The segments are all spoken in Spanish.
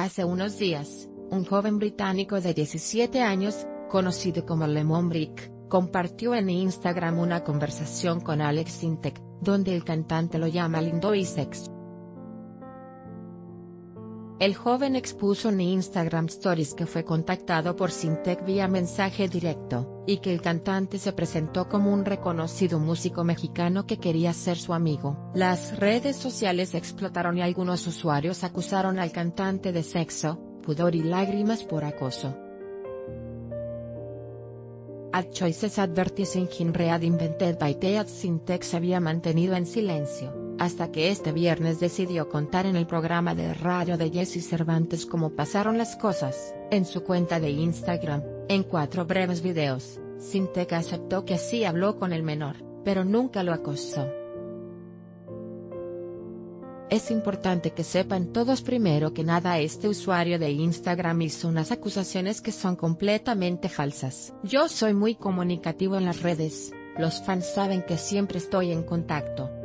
Hace unos días, un joven británico de 17 años, conocido como Lemon Brick, compartió en Instagram una conversación con Alex Sintek, donde el cantante lo llama lindo y sexy. El joven expuso en Instagram Stories que fue contactado por Sintec vía mensaje directo, y que el cantante se presentó como un reconocido músico mexicano que quería ser su amigo. Las redes sociales explotaron y algunos usuarios acusaron al cantante de sexo, pudor y lágrimas por acoso. Ad Choices Advertising in Read Invented by Teat Syntax se había mantenido en silencio, hasta que este viernes decidió contar en el programa de radio de Jesse Cervantes cómo pasaron las cosas. En su cuenta de Instagram, en cuatro breves videos, Syntax aceptó que sí habló con el menor, pero nunca lo acosó. Es importante que sepan todos primero que nada este usuario de Instagram hizo unas acusaciones que son completamente falsas. Yo soy muy comunicativo en las redes, los fans saben que siempre estoy en contacto.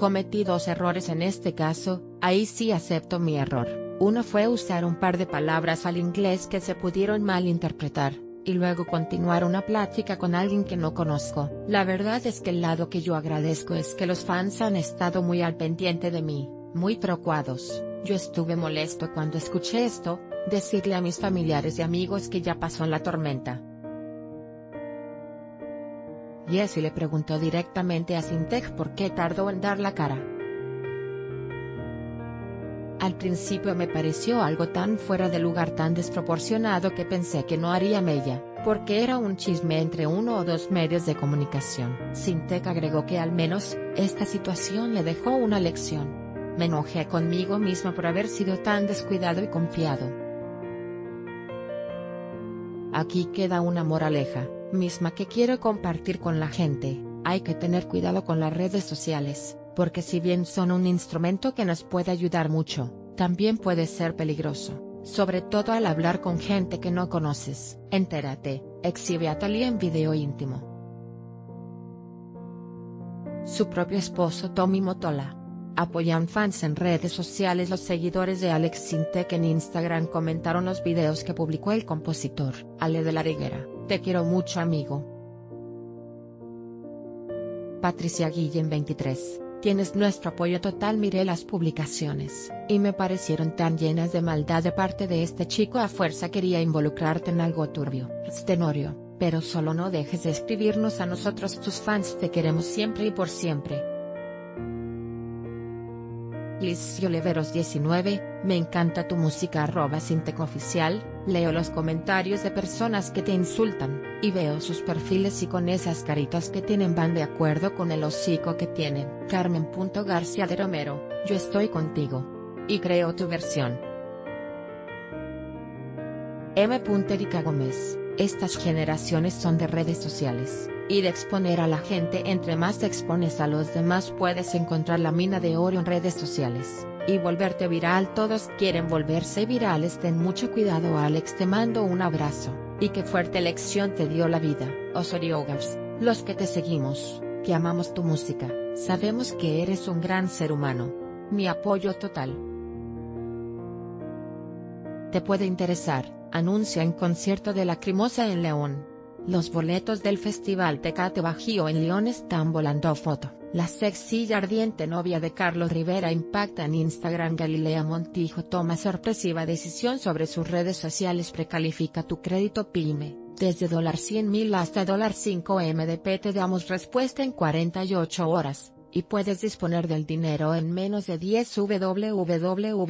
Cometí dos errores en este caso, ahí sí acepto mi error. Uno fue usar un par de palabras al inglés que se pudieron malinterpretar, y luego continuar una plática con alguien que no conozco. La verdad es que el lado que yo agradezco es que los fans han estado muy al pendiente de mí, muy preocupados. Yo estuve molesto cuando escuché esto, decirle a mis familiares y amigos que ya pasó la tormenta. Jesse le preguntó directamente a Sintec por qué tardó en dar la cara. Al principio me pareció algo tan fuera de lugar tan desproporcionado que pensé que no haría mella, porque era un chisme entre uno o dos medios de comunicación. Sintec agregó que al menos, esta situación le dejó una lección. Me enojé conmigo mismo por haber sido tan descuidado y confiado. Aquí queda una moraleja, misma que quiero compartir con la gente, hay que tener cuidado con las redes sociales porque si bien son un instrumento que nos puede ayudar mucho, también puede ser peligroso, sobre todo al hablar con gente que no conoces. Entérate, exhibe a Talia en video íntimo. Su propio esposo Tommy Motola. Apoyan fans en redes sociales Los seguidores de Alex Sintek en Instagram comentaron los videos que publicó el compositor. Ale de la Riguera, te quiero mucho amigo. Patricia Guillén 23 Tienes nuestro apoyo total miré las publicaciones, y me parecieron tan llenas de maldad de parte de este chico a fuerza quería involucrarte en algo turbio. Stenorio, pero solo no dejes de escribirnos a nosotros tus fans te queremos siempre y por siempre. Liz Oleveros 19, me encanta tu música arroba oficial, leo los comentarios de personas que te insultan, y veo sus perfiles y con esas caritas que tienen van de acuerdo con el hocico que tienen. Carmen. García de Romero, yo estoy contigo. Y creo tu versión. M. Erika Gómez, estas generaciones son de redes sociales y de exponer a la gente entre más te expones a los demás puedes encontrar la mina de oro en redes sociales, y volverte viral todos quieren volverse virales ten mucho cuidado Alex te mando un abrazo, y qué fuerte lección te dio la vida, Osoriogars, los que te seguimos, que amamos tu música, sabemos que eres un gran ser humano. Mi apoyo total. Te puede interesar, anuncia en concierto de Lacrimosa en León. Los boletos del Festival Tecate Bajío en León están volando foto. La sexy y ardiente novia de Carlos Rivera impacta en Instagram Galilea Montijo toma sorpresiva decisión sobre sus redes sociales precalifica tu crédito PYME, desde $100 mil hasta $5 MDP te damos respuesta en 48 horas, y puedes disponer del dinero en menos de 10 www.premo.mx.